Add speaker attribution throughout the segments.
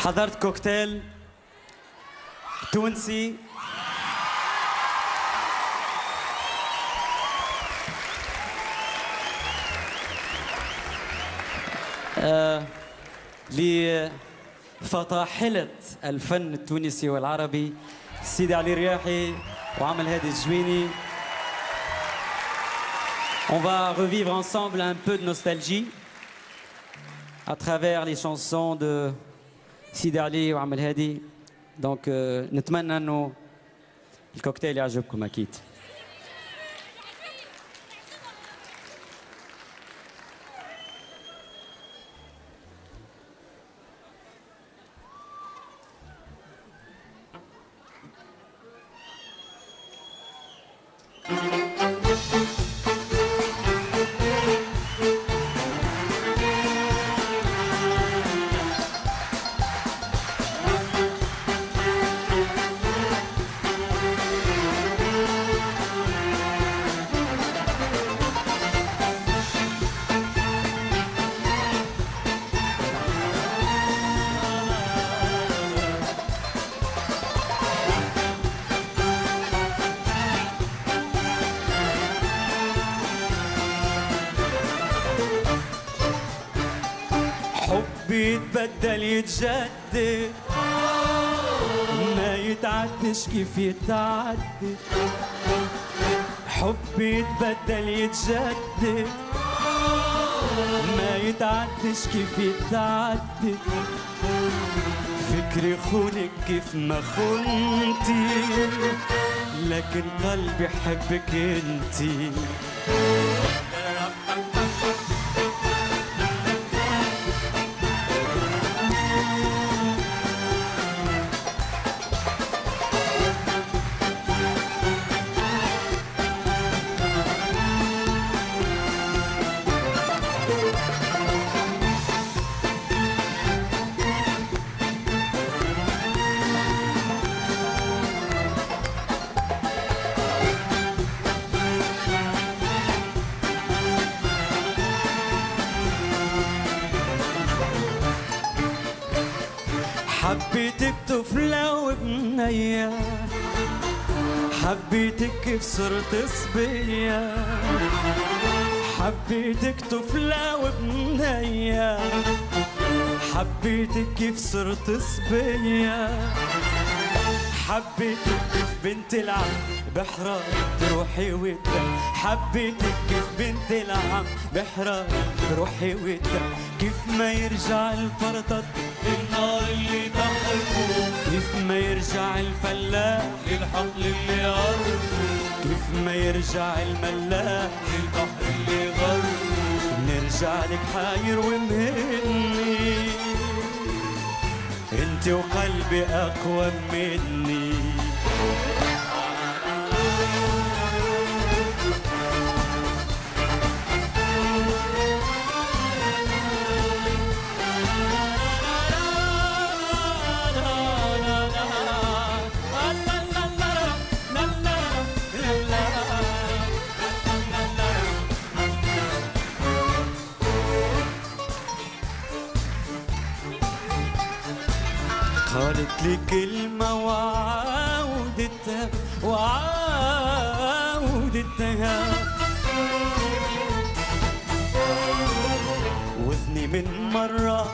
Speaker 1: حضرت كوكتيل تونسي آه لفطاحلة الفن التونسي والعربي سيدي علي رياحي وعمل هادي الجويني On va revivre ensemble un peu de nostalgie à travers les chansons de سيدي علي وعمل هادي. دونك نتمنى إنه الكوكتيل يعجبكم أكيد. يتبدل يتجدد. ما يتعدش كيف يتعدد. حبي يتبدل يتجدد. ما يتعدش كيف يتعدد. فكري خونك كيف ما خنتي. لكن قلبي حبك انتي. وبنية. حبيتك كيف صرت صبية. حبيتك طفلة وبنية. حبيتك كيف صرت صبية. حبيتك كيف بنت العم بحرار تروحي وتدم حبيتك كيف بنت العم بحرار تروحي وتدم كيف ما يرجع الفرطة النار اللي كيف ما يرجع الفلاح للحقل اللي غرقه كيف ما يرجع الملاح للبحر اللي غرقه نرجع لك حاير ومهني انت وقلبي أقوى مني. قالت لي كلمة وعاودتها وعاودتها وذني من مرة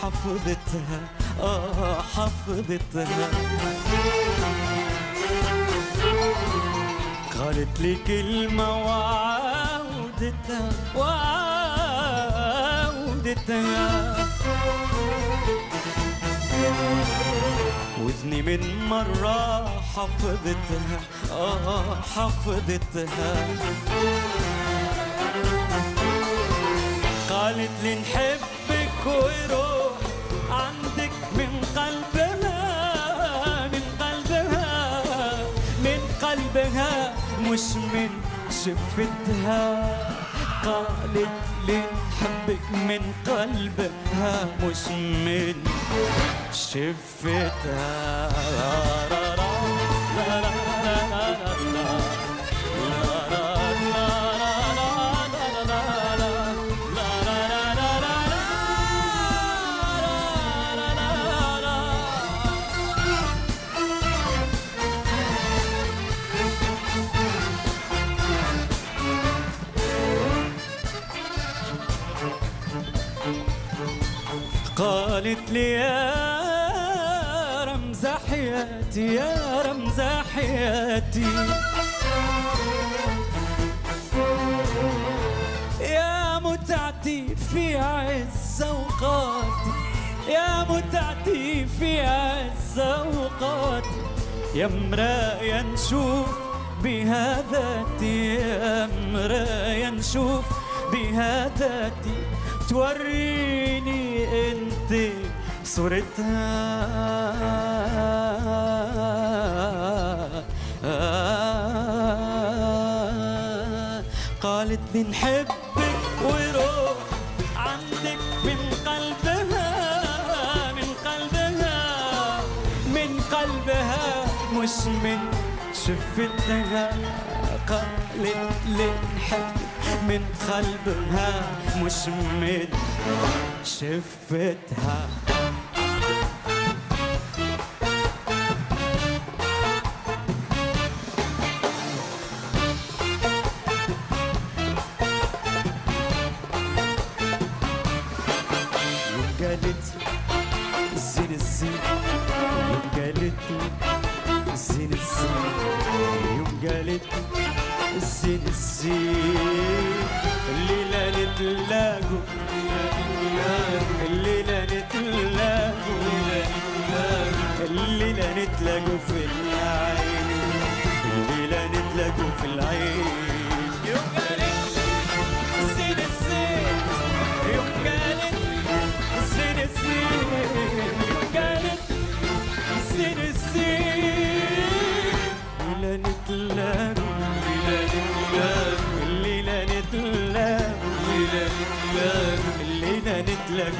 Speaker 1: حفظتها آه حفظتها. قالت لي كلمة وعاودتها وعاودتها وذني من مرة حفظتها آه حفظتها. قالت لي نحبك ويروح عندك من قلبها من قلبها من قلبها مش من شفتها. قالت لي حبك من قلبها مش من شفتها. قالت لي يا رمز حياتي يا رمز حياتي. يا متعتي في عز أوقاتي يا متعتي في عز أوقاتي. يا مرايا نشوف بها ذاتي يا مرايا نشوف بها ذاتي. توريني انت صورتها قالت لي نحبك وروح عندك من قلبها من قلبها. من قلبها مش من شفتها. قالت لي من قلبها مش من شفتها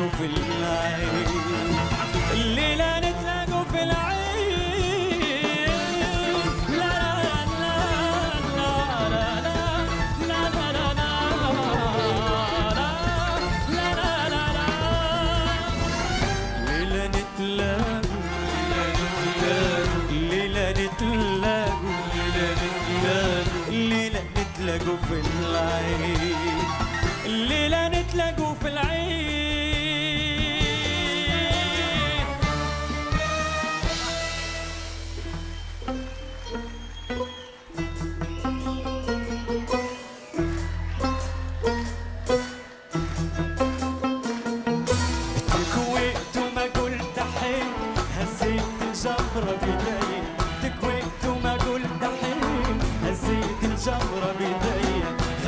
Speaker 1: في العين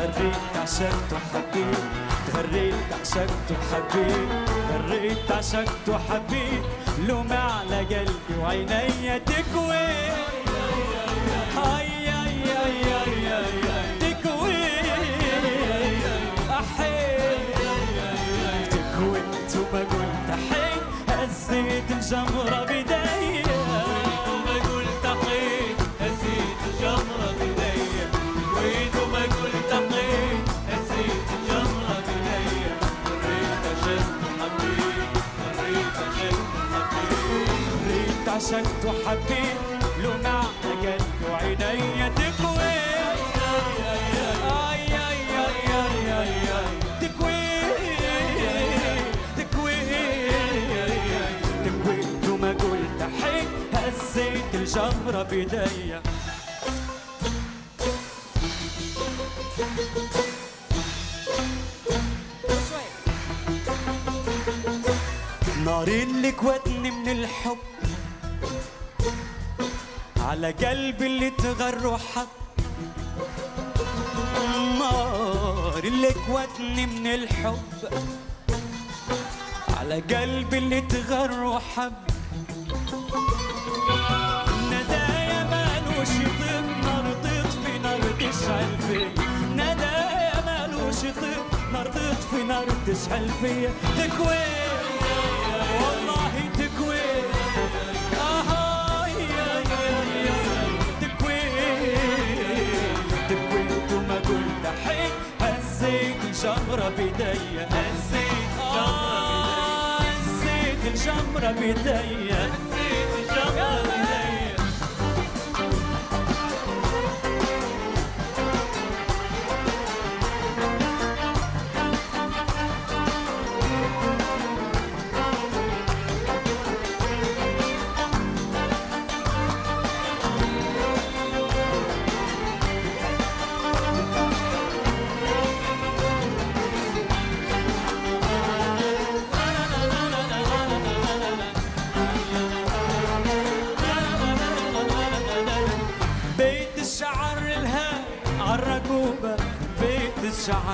Speaker 1: تهريت عشقت وحبيت تهريت عشقت وحبيت تهريت عشقت وحبيت لوم على قلبي وعينيا تكوي. هاي تكوي. أحيت تكويت هزيت الجمرة عشقت وحبيت لو معنى جد وعينيا تكوي هزيت الجمرة بيديا. نار اللي كوتني من الحب. على قلبي اللي تغر وحب النار اللي كوتني من الحب. على قلبي اللي تغر وحب ندايا مالوش يطيب نار تطفي نار تشعل فيا ندايا مالوش يطيب نار تطفي نار تشعل فيا تكوين. رميت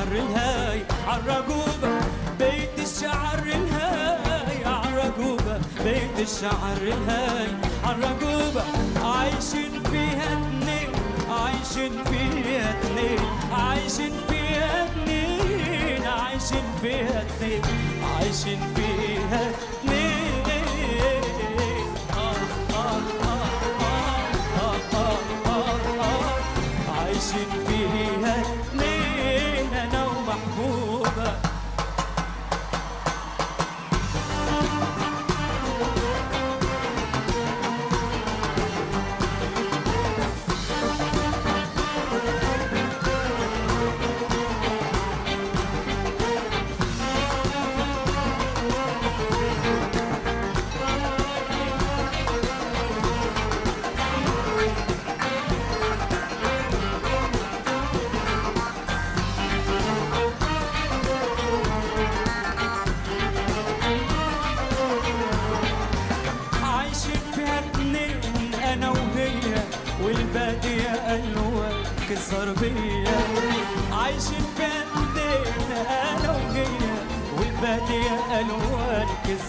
Speaker 1: الشعر الهاي عالرقوبة بيت الشعر الهاي عالرقوبة بيت الشعر الهاي عالرقوبة عايشين فيها اتنين عايشين فيها اتنين عايشين فيها اتنين عايشين فيها اتنين عايشين فيها اتنين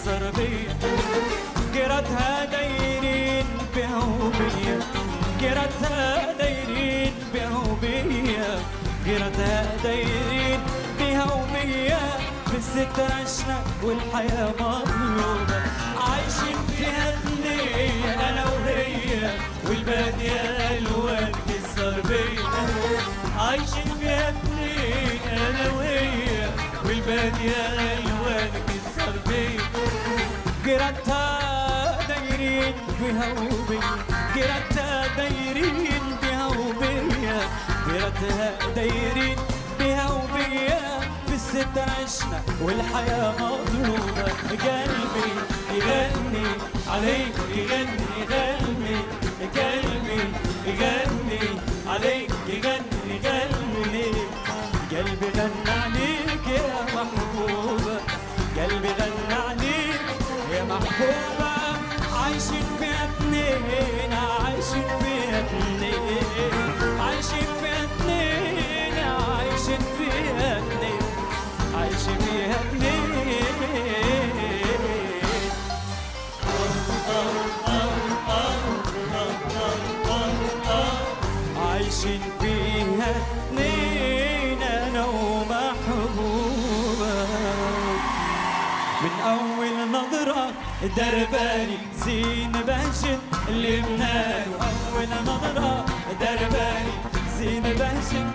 Speaker 1: كسر بيا جرتها دايرين بها وبيا جرتها دايرين بها وبيا جرتها دايرين بها وبيا في الستر عشنا والحياة مطلوبة عايشين فيها اتنين أنا وهي والبادية الوان كسر بيا عايشين فيها اتنين أنا وهي والبادية الوان كسر بيا قرأتها دايرين بها وبيا قرأتها دايرين بها وبيا قرأتها دايرين بها وبيا في الستر عشنا والحياة مطلوبة قلبي يغني عليك يغني يغني قلبي يغني عليك يغني يغني قلبي غنى محبوبة عايشين فيها اتنين عايشين فيها نظرة درباني زين بهجت لبنان اول نظرة درباني زين بالحب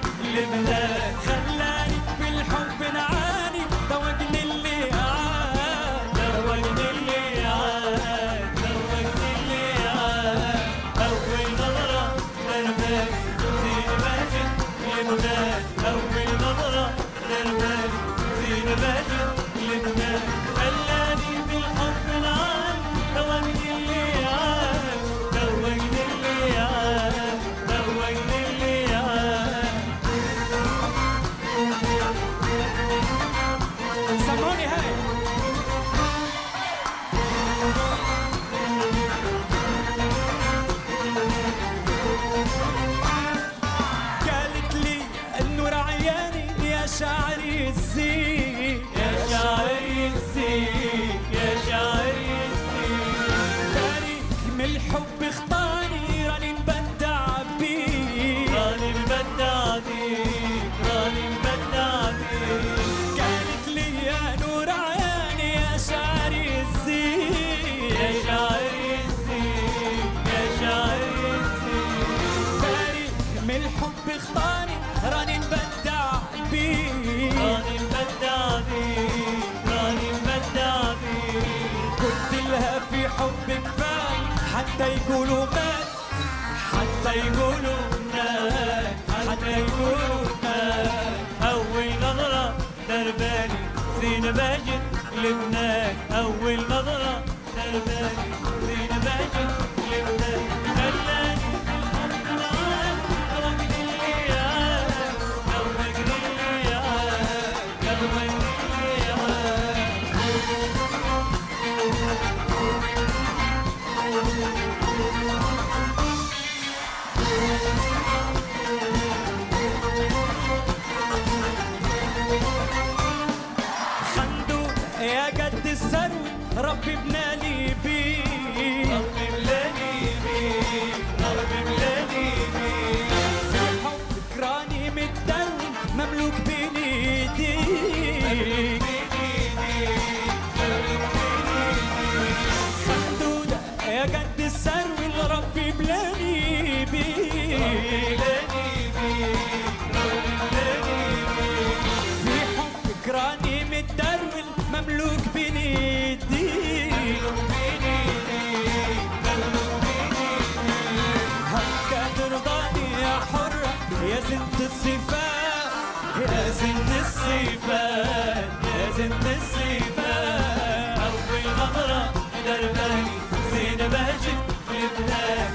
Speaker 1: لها في حب كفاية حتى يقولوا مات حتى يقولوا مات حتى يقولوا مات. أول نظرة درباني زين باجت لبنان. أول نظرة درباني زين باجت لبنان. ربي بناني
Speaker 2: لازم الصفات. لازم الصفات
Speaker 1: لازم الصفات. أول نظرة إلى الملك زين بهجت في بلادي